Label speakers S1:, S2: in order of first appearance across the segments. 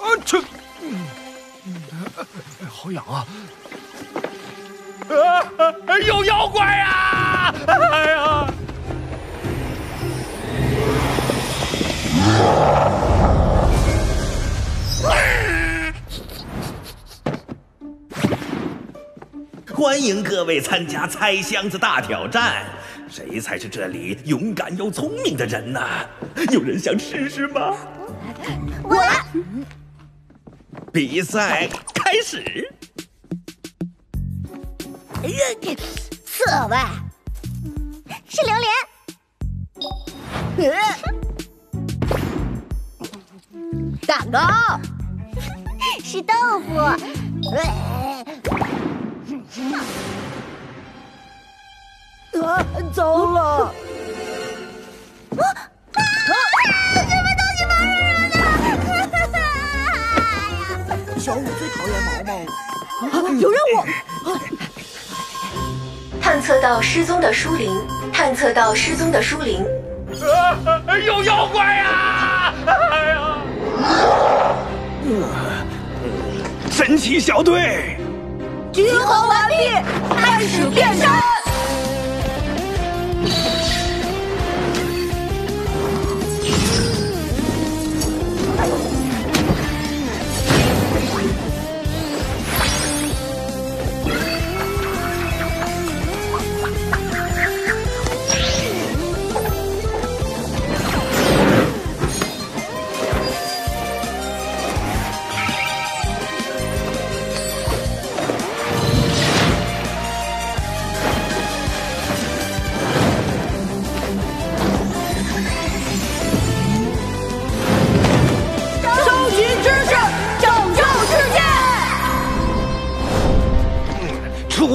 S1: 啊，去！好痒啊！啊，有妖怪呀！哎
S2: 迎各位参加猜箱子大挑战，谁才是这里勇敢又聪明的人呢？有人想试试吗？
S3: 我
S2: 比赛开始。
S3: 刺猬。是榴莲，
S4: 蛋糕。
S3: 是豆腐，
S4: 啊，糟了！
S3: 啊啊什么东西毛茸茸的？
S4: 小五最讨厌毛毛了。有任务！
S5: 探测到失踪的书灵，探测到失踪的书灵。
S1: 啊，有妖怪呀！哎呀！
S2: 神奇小队，
S4: 集合完毕，开始变身。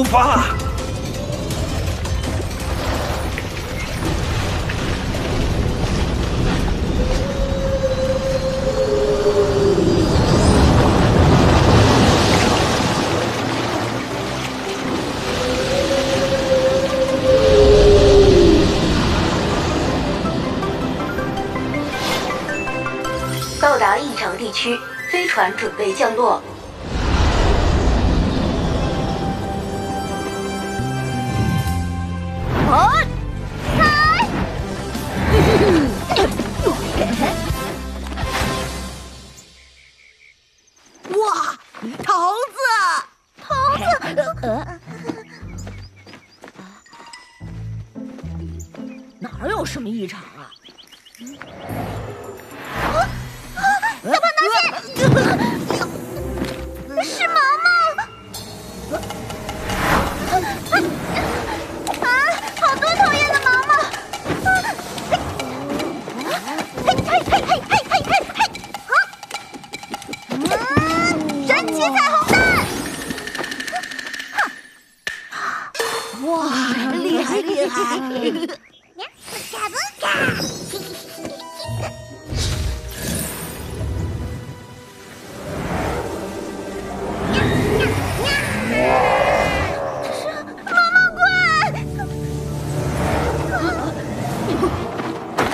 S2: 发！
S5: 到达异常地区，飞船准备降落。
S4: 哇，桃子，桃子，呃，哪儿有什么异常厉害厉害！
S3: 嘎不嘎？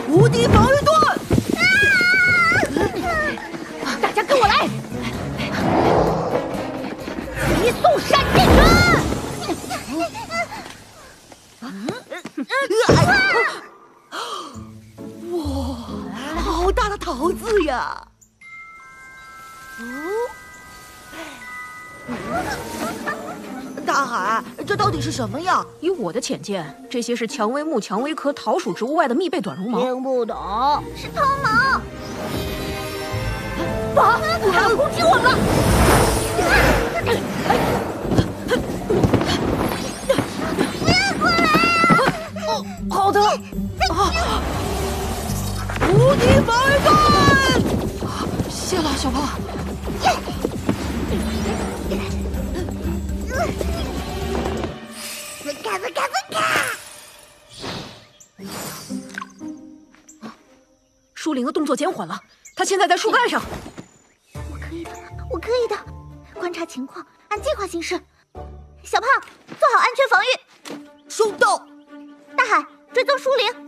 S4: 无敌防御盾！桃子呀！大海，这到底是什么呀？
S6: 以我的浅见，这些是蔷薇木、蔷薇科桃属植物外的密被短绒毛。
S4: 听不懂。
S3: 是偷毛！
S4: 啊！还要攻击我们！
S3: 不要过来啊！
S4: 哦，好的。啊！无敌防御盾！
S6: 谢了，小胖。
S3: 嘎不嘎不嘎！
S6: 舒灵的动作减缓了，他现在在树干上。
S3: 我可以的，我可以的。观察情况，按计划行事。小胖，做好安全防御。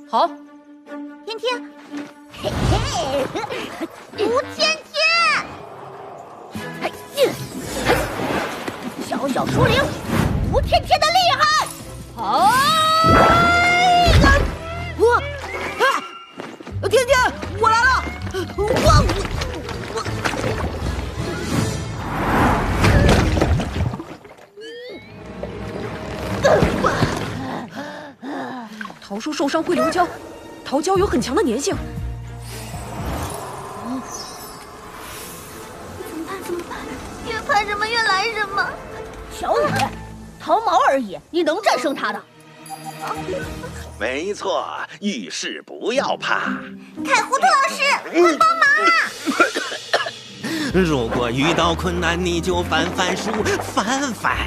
S6: 好，
S3: 天天，吴天天，小小书灵，吴天天的厉害，好，
S7: 我，哎，天天，我来了，我我
S6: 桃树受伤会流胶，桃胶有很强的粘性。
S3: 越怕什么越来什么。
S4: 小雨，桃毛而已，你能战胜他的。
S2: 没错，遇事不要怕。
S3: 凯糊涂老师，快帮忙啊！
S2: 如果遇到困难，你就翻翻书，翻翻。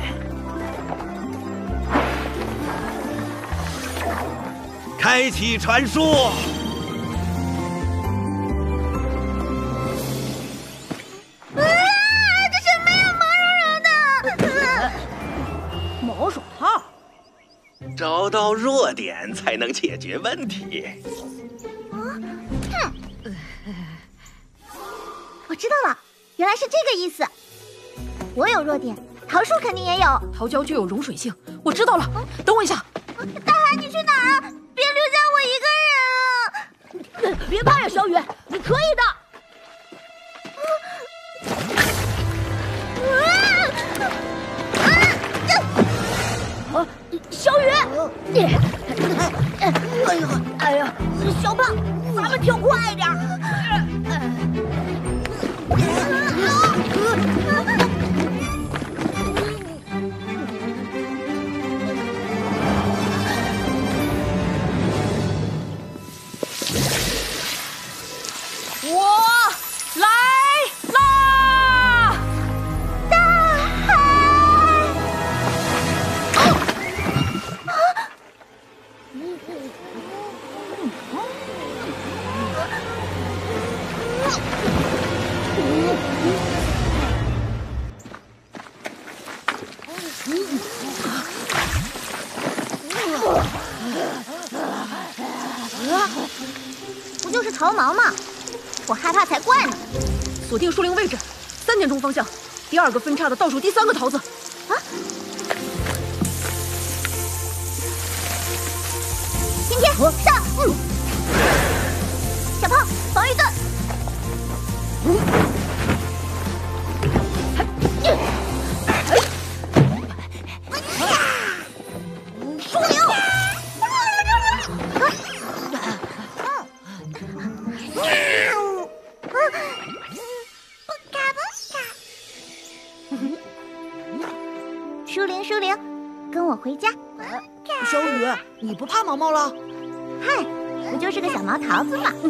S2: 开启传说。找到弱点才能解决问题。
S3: 啊，哼我知道了，原来是这个意思。我有弱点，桃树肯定也有。
S6: 桃胶具有溶水性，我知道了。等我一下，
S3: 大海，你去哪儿啊？别留下我一个人啊！
S4: 别怕呀，小雨，你可以的。小雨，你，哎呦，哎呀，小胖，咱们跳快点
S3: 不就是桃毛吗？我害怕才怪呢。
S6: 锁定树林位置，三点钟方向，第二个分叉的倒数第三个桃子。
S3: 啊天天上，嗯。小胖防御盾，舒灵疏灵，跟我回家。
S7: 小雨，你不怕毛毛了？
S3: 嗨，不就是个小毛桃子吗。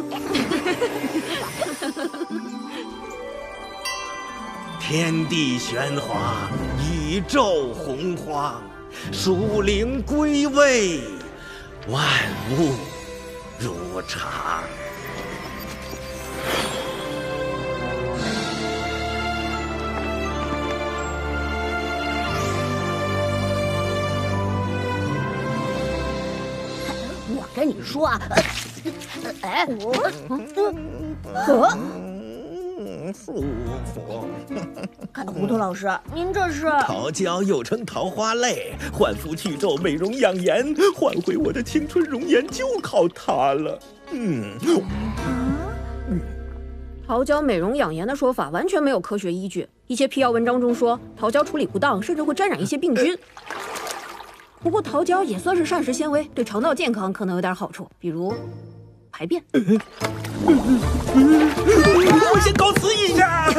S2: 天地玄黄，宇宙洪荒，属灵归位，万物如常。
S4: 跟你说啊，哎，我，呃，
S2: 嗯，舒服。
S4: 看糊涂老师，您这是？
S2: 桃胶又称桃花泪，焕肤去皱、美容养颜，换回我的青春容颜就靠它了。嗯，
S6: 桃胶美容养颜的说法完全没有科学依据，一些辟谣文章中说桃胶处理不当，甚至会沾染一些病菌。不过桃胶也算是膳食纤维，对肠道健康可能有点好处，比如排便。
S2: 我先告辞一下。